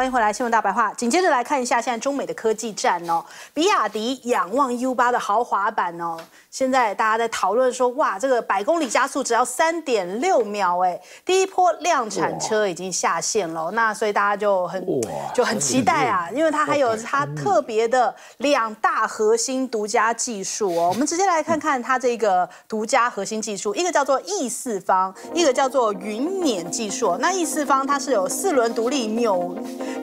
好，欢迎回来《新闻大白话》。紧接着来看一下现在中美的科技战哦，比亚迪仰望 U 八的豪华版哦。现在大家在讨论说，哇，这个百公里加速只要三点六秒，哎，第一波量产车已经下线了，那所以大家就很就很期待啊，因为它还有它特别的两大核心独家技术哦。我们直接来看看它这个独家核心技术，一个叫做 E 四方，一个叫做云辇技术。那 E 四方它是有四轮独立扭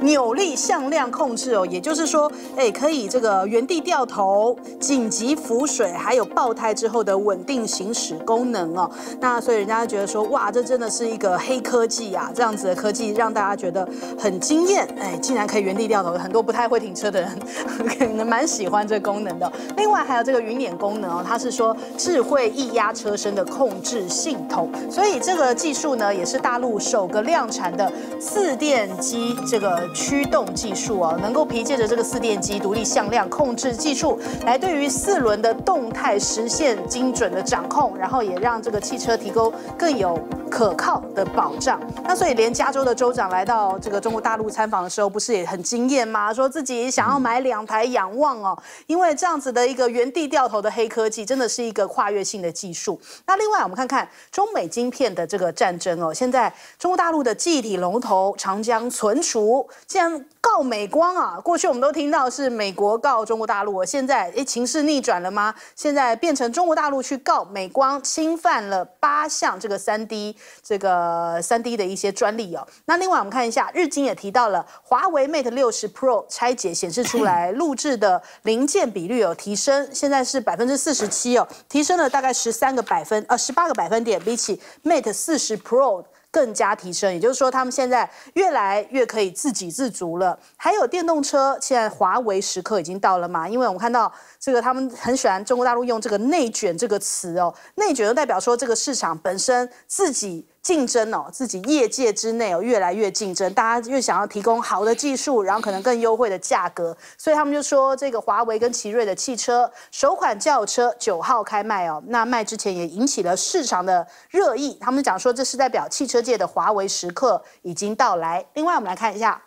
扭力向量控制哦，也就是说，哎，可以这个原地掉头、紧急浮水，还有爆胎之后的稳定行驶功能哦，那所以人家觉得说，哇，这真的是一个黑科技啊！这样子的科技让大家觉得很惊艳，哎，竟然可以原地掉头，很多不太会停车的人 可能蛮喜欢这功能的。另外还有这个云辇功能哦，它是说智慧液压车身的控制系统，所以这个技术呢，也是大陆首个量产的四电机这个驱动技术哦，能够凭借着这个四电机独立向量控制技术，来对于四轮的动态。实现精准的掌控，然后也让这个汽车提供更有可靠的保障。那所以，连加州的州长来到这个中国大陆参访的时候，不是也很惊艳吗？说自己想要买两台仰望哦，因为这样子的一个原地掉头的黑科技，真的是一个跨越性的技术。那另外，我们看看中美晶片的这个战争哦，现在中国大陆的记忆体龙头长江存储竟然告美光啊！过去我们都听到是美国告中国大陆，现在诶，情势逆转了吗？现在。变成中国大陆去告美光侵犯了八项这个三 D 这个三 D 的一些专利哦。那另外我们看一下，日经也提到了华为 Mate 六十 Pro 拆解显示出来录制的零件比率有提升，现在是百分之四十七哦，提升了大概十三个百分呃十八个百分点，比起 Mate 四十 Pro。更加提升，也就是说，他们现在越来越可以自给自足了。还有电动车，现在华为时刻已经到了嘛？因为我们看到这个，他们很喜欢中国大陆用这个“内卷”这个词哦，“内卷”就代表说这个市场本身自己。竞争哦，自己业界之内哦，越来越竞争，大家越想要提供好的技术，然后可能更优惠的价格，所以他们就说这个华为跟奇瑞的汽车首款轿车九号开卖哦，那卖之前也引起了市场的热议，他们讲说这是代表汽车界的华为时刻已经到来。另外，我们来看一下。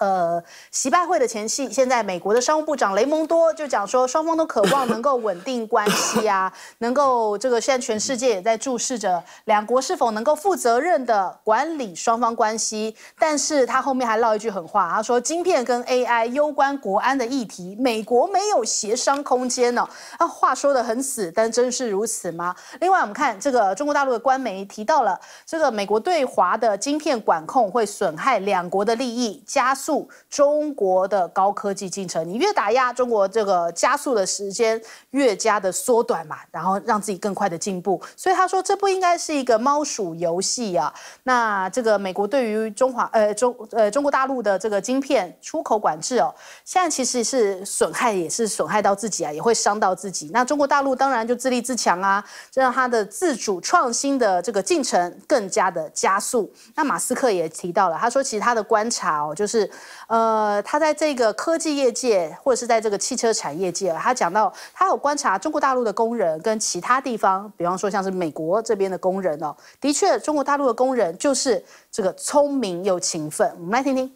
呃，习拜会的前夕，现在美国的商务部长雷蒙多就讲说，双方都渴望能够稳定关系啊，能够这个现在全世界也在注视着两国是否能够负责任的管理双方关系。但是他后面还唠一句狠话，他说，晶片跟 AI 攸关国安的议题，美国没有协商空间呢。啊，话说的很死，但真是如此吗？另外，我们看这个中国大陆的官媒提到了，这个美国对华的晶片管控会损害两国的利益，加速。中国的高科技进程，你越打压中国，这个加速的时间越加的缩短嘛，然后让自己更快的进步。所以他说，这不应该是一个猫鼠游戏啊。那这个美国对于中华呃中呃中国大陆的这个晶片出口管制哦，现在其实是损害也是损害到自己啊，也会伤到自己。那中国大陆当然就自立自强啊，让它的自主创新的这个进程更加的加速。那马斯克也提到了，他说其实他的观察哦，就是。呃，他在这个科技业界，或者是在这个汽车产业界，他讲到他有观察中国大陆的工人跟其他地方，比方说像是美国这边的工人哦，的确，中国大陆的工人就是这个聪明又勤奋。我们来听听。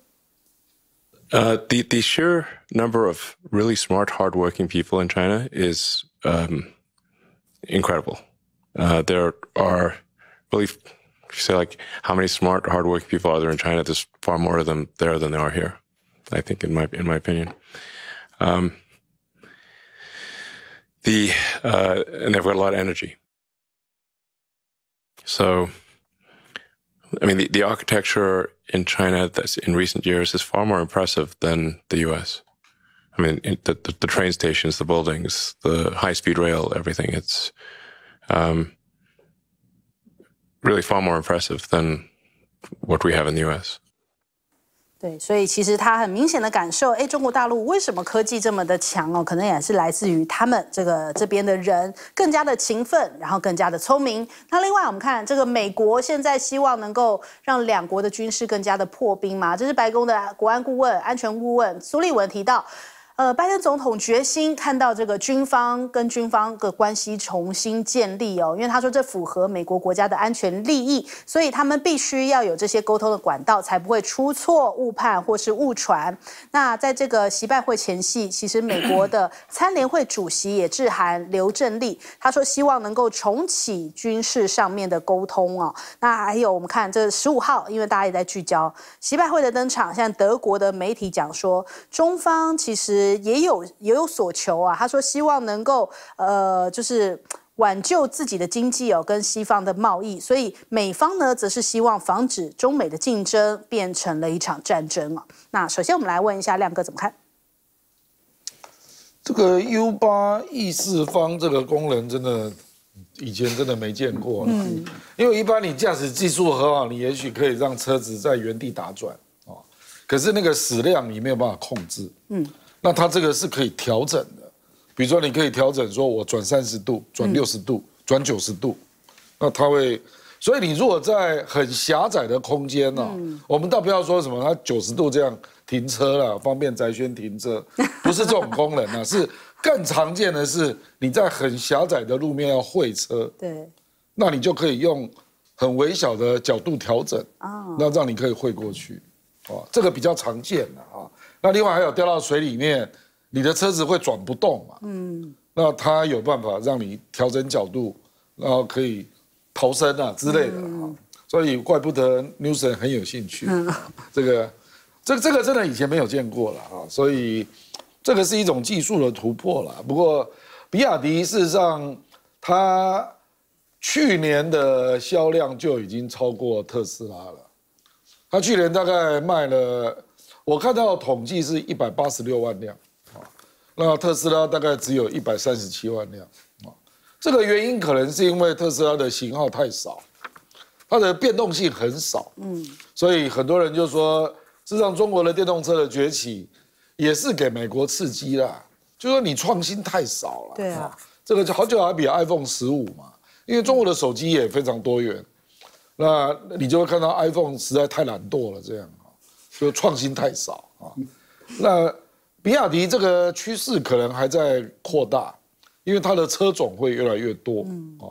Uh, the the sheer number of really smart, hardworking people in China is um, incredible. Uh, there are really you say like how many smart, hardworking people are there in China? There's far more of them there than there are here. I think, in my in my opinion, um, the uh, and they've got a lot of energy. So, I mean, the, the architecture in China that's in recent years is far more impressive than the U.S. I mean, the, the, the train stations, the buildings, the high speed rail, everything. It's um, really far more impressive than what we have in the U.S. 对，所以其实他很明显的感受，哎，中国大陆为什么科技这么的强哦？可能也是来自于他们这个这边的人更加的勤奋，然后更加的聪明。那另外我们看这个美国现在希望能够让两国的军事更加的破冰嘛？这是白宫的国安顾问、安全顾问苏利文提到。呃，拜登总统决心看到这个军方跟军方的关系重新建立哦，因为他说这符合美国国家的安全利益，所以他们必须要有这些沟通的管道，才不会出错、误判或是误传。那在这个习拜会前夕，其实美国的参联会主席也致函刘振立，他说希望能够重启军事上面的沟通哦。那还有我们看这十五号，因为大家也在聚焦习拜会的登场，像德国的媒体讲说，中方其实。也有也有所求啊，他说希望能够呃，就是挽救自己的经济哦，跟西方的贸易，所以美方呢，则是希望防止中美的竞争变成了一场战争啊。那首先我们来问一下亮哥怎么看？这个 U 八 E 四方这个功能真的以前真的没见过，嗯，因为一般你驾驶技术很好，你也许可以让车子在原地打转啊，可是那个矢量你没有办法控制，嗯。那它这个是可以调整的，比如说你可以调整，说我转三十度、转六十度、转九十度，那它会，所以你如果在很狭窄的空间呢，我们倒不要说什么它九十度这样停车了，方便宅轩停车，不是这种功能啊，是更常见的是你在很狭窄的路面要会车，对，那你就可以用很微小的角度调整啊，那让你可以会过去，啊，这个比较常见的啊。那另外还有掉到水里面，你的车子会转不动嘛？嗯，那它有办法让你调整角度，然后可以逃生啊之类的啊。所以怪不得 Newson 很有兴趣。这个，这这个真的以前没有见过了啊。所以这个是一种技术的突破了。不过比亚迪事实上，它去年的销量就已经超过特斯拉了。它去年大概卖了。我看到统计是一百八十六万辆，啊，那特斯拉大概只有一百三十七万辆，啊，这个原因可能是因为特斯拉的型号太少，它的变动性很少，嗯，所以很多人就说，事实上中国的电动车的崛起也是给美国刺激啦，就说你创新太少了，对啊，这个就好久还比 iPhone 十五嘛，因为中国的手机也非常多元，那你就会看到 iPhone 实在太懒惰了这样。就创新太少啊，那比亚迪这个趋势可能还在扩大，因为它的车种会越来越多啊，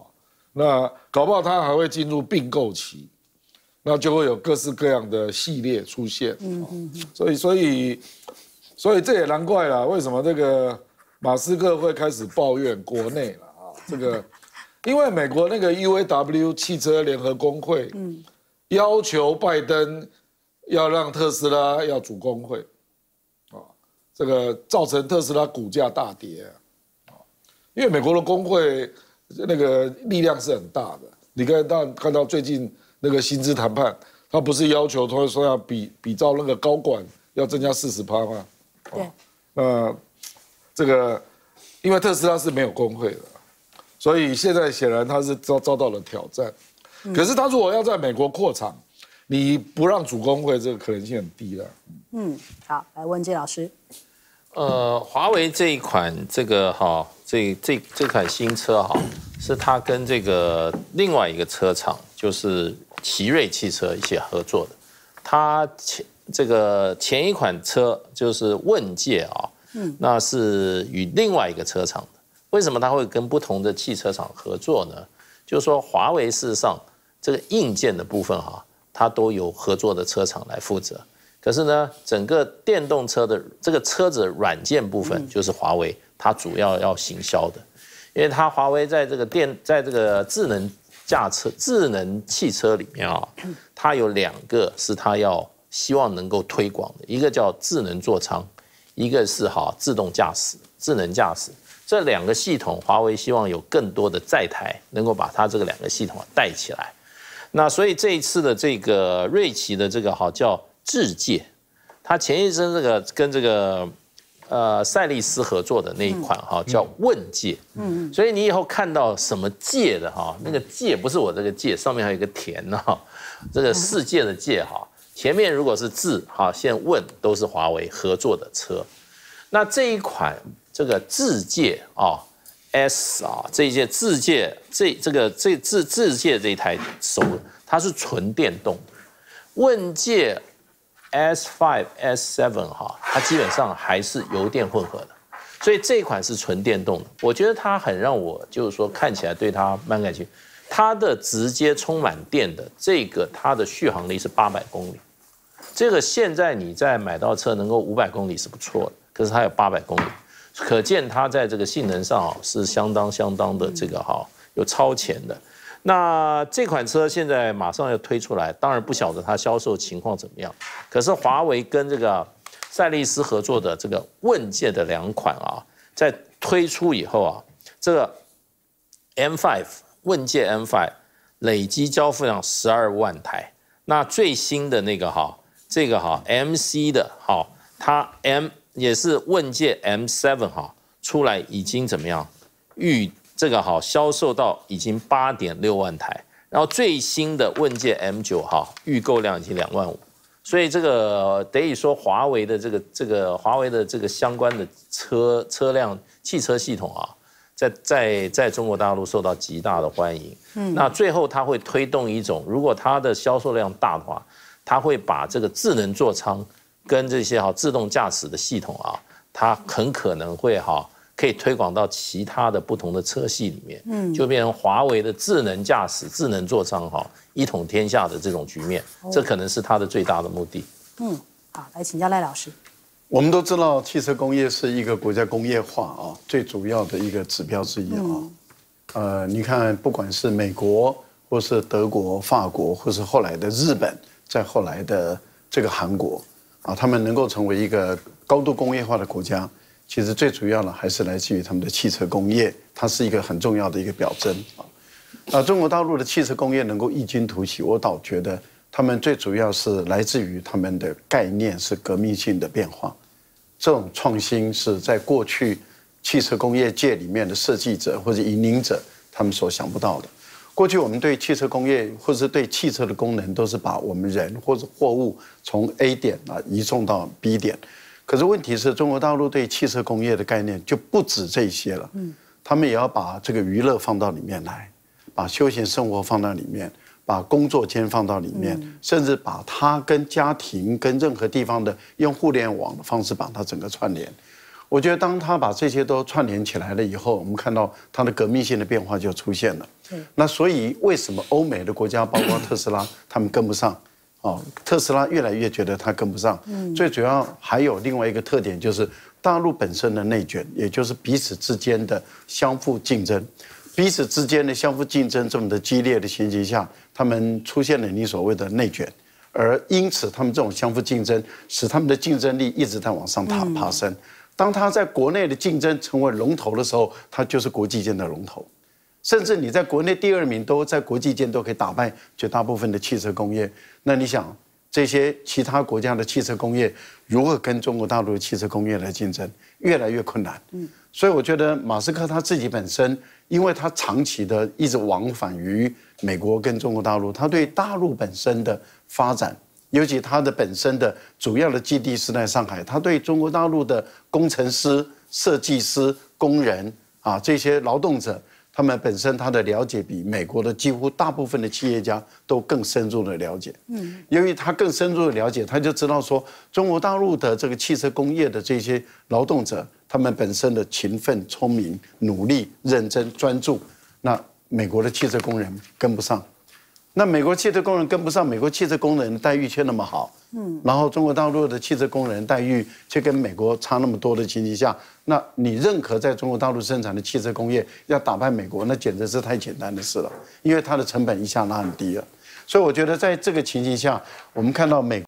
那搞不好它还会进入并购期，那就会有各式各样的系列出现，所以所以所以这也难怪了，为什么这个马斯克会开始抱怨国内了啊？这个 因为美国那个 UAW 汽车联合工会要求拜登。要让特斯拉要主工会，啊，这个造成特斯拉股价大跌啊，因为美国的工会那个力量是很大的。你看到看到最近那个薪资谈判，他不是要求他说要比比照那个高管要增加四十趴吗？对。那这个因为特斯拉是没有工会的，所以现在显然他是遭遭到了挑战。可是他如果要在美国扩厂，你不让主工会，这个可能性很低了。嗯，好，来问季老师。呃，华为这一款这个哈，这这这款新车哈，是它跟这个另外一个车厂，就是奇瑞汽车一起合作的。它前这个前一款车就是问界啊，嗯，那是与另外一个车厂的。为什么它会跟不同的汽车厂合作呢？就是说华为事实上这个硬件的部分哈。它都有合作的车厂来负责，可是呢，整个电动车的这个车子软件部分就是华为，它主要要行销的，因为它华为在这个电，在这个智能驾车、智能汽车里面啊，它有两个是它要希望能够推广的，一个叫智能座舱，一个是哈自动驾驶、智能驾驶。这两个系统，华为希望有更多的载台能够把它这个两个系统带起来。那所以这一次的这个瑞奇的这个好叫智界，它前一阵这个跟这个呃赛力斯合作的那一款哈叫问界，嗯，所以你以后看到什么界的哈，那个界不是我这个界，上面还有一个田呢，这个世界的界哈，前面如果是智哈，现问都是华为合作的车，那这一款这个智界啊。S 啊，这一届自界这这个这自自界这一台手，它是纯电动。问界 S5、S7 哈，它基本上还是油电混合的，所以这款是纯电动的。我觉得它很让我就是说看起来对它蛮感兴趣。它的直接充满电的这个，它的续航力是八百公里。这个现在你在买到车能够五百公里是不错的，可是它有八百公里，可见它在这个性能上啊是相当相当的这个哈有超前的。那这款车现在马上要推出来，当然不晓得它销售情况怎么样。可是华为跟这个赛力斯合作的这个问界的两款啊，在推出以后啊，这个 M5 问界 M5 累计交付量十二万台。那最新的那个哈，这个哈 MC 的哈，它 M 也是问界 M7 哈，出来已经怎么样预？这个哈销售到已经八点六万台，然后最新的问界 M9 哈预购量已经两万五，所以这个得以说华为的这个这个华为的这个相关的车车辆汽车系统啊，在在在中国大陆受到极大的欢迎。嗯，那最后它会推动一种，如果它的销售量大的话，它会把这个智能座舱跟这些哈自动驾驶的系统啊，它很可能会哈。可以推广到其他的不同的车系里面，嗯，就变成华为的智能驾驶、智能座舱哈，一统天下的这种局面，这可能是它的最大的目的。嗯，好，来请教赖老师。我们都知道，汽车工业是一个国家工业化啊最主要的一个指标之一啊。呃，你看，不管是美国，或是德国、法国，或是后来的日本，再后来的这个韩国啊，他们能够成为一个高度工业化的国家。其实最主要的还是来自于他们的汽车工业，它是一个很重要的一个表征啊。啊中国大陆的汽车工业能够异军突起，我倒觉得他们最主要是来自于他们的概念是革命性的变化。这种创新是在过去汽车工业界里面的设计者或者引领者他们所想不到的。过去我们对汽车工业或者是对汽车的功能，都是把我们人或者货物从 A 点啊移送到 B 点。可是问题是中国大陆对汽车工业的概念就不止这些了，嗯，他们也要把这个娱乐放到里面来，把休闲生活放到里面，把工作间放到里面，甚至把它跟家庭、跟任何地方的用互联网的方式把它整个串联。我觉得当他把这些都串联起来了以后，我们看到它的革命性的变化就出现了。那所以为什么欧美的国家，包括特斯拉，他们跟不上？哦，特斯拉越来越觉得它跟不上。嗯，最主要还有另外一个特点，就是大陆本身的内卷，也就是彼此之间的相互竞争，彼此之间的相互竞争这么的激烈的情形下，他们出现了你所谓的内卷，而因此他们这种相互竞争，使他们的竞争力一直在往上爬爬升。当他在国内的竞争成为龙头的时候，他就是国际间的龙头。甚至你在国内第二名，都在国际间都可以打败绝大部分的汽车工业。那你想，这些其他国家的汽车工业如何跟中国大陆的汽车工业来竞争？越来越困难。嗯，所以我觉得马斯克他自己本身，因为他长期的一直往返于美国跟中国大陆，他对大陆本身的发展，尤其它的本身的主要的基地是在上海，他对中国大陆的工程师、设计师、工人啊这些劳动者。他们本身他的了解比美国的几乎大部分的企业家都更深入的了解。嗯，由于他更深入的了解，他就知道说中国大陆的这个汽车工业的这些劳动者，他们本身的勤奋、聪明、努力、认真、专注，那美国的汽车工人跟不上。那美国汽车工人跟不上，美国汽车工人待遇却那么好，嗯，然后中国大陆的汽车工人待遇却跟美国差那么多的情形下，那你认可在中国大陆生产的汽车工业要打败美国，那简直是太简单的事了，因为它的成本一下拉很低了。所以我觉得在这个情形下，我们看到美。